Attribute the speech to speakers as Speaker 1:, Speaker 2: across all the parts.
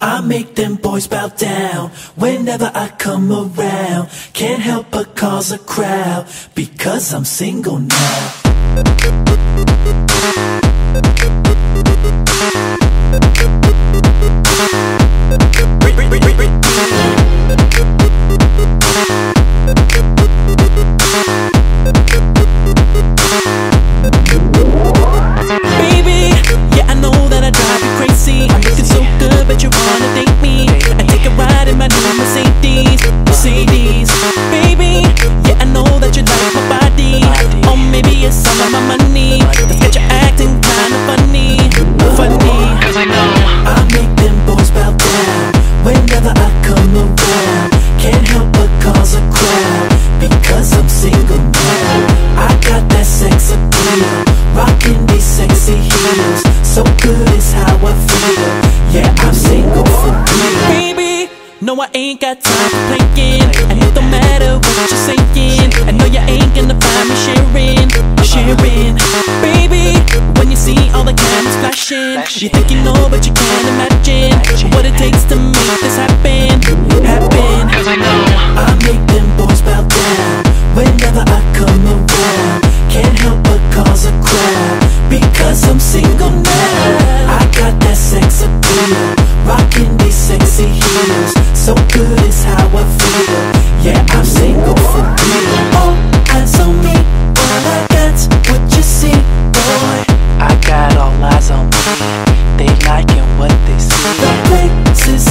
Speaker 1: I make them boys bow down whenever I come around. Can't help but cause a crowd because I'm single now.
Speaker 2: ain't got time for thinking And it don't matter what you're thinking. I know you ain't gonna find me sharing Sharing. Baby, when you see all the cameras flashing You think you know but you can't imagine.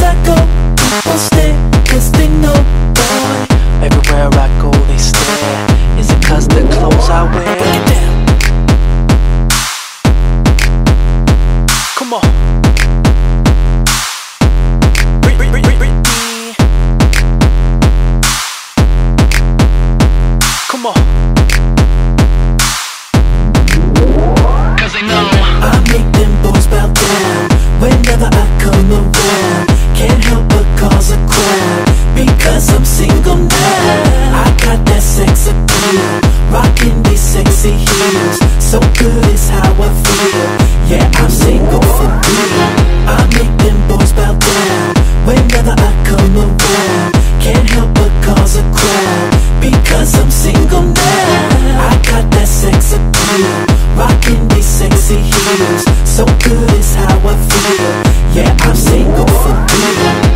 Speaker 2: I go, people stare, cause they know
Speaker 1: boy. Everywhere I go, they stare. Is the clothes I wear? Break it down. Come on. So good is how I feel. Yeah, I'm single for real. I make them boys bow down Whenever I come around. Can't help but cause a crowd Because I'm single now. I got that sex appeal Rocking these sexy heels. So good is how I feel. Yeah, I'm single for real.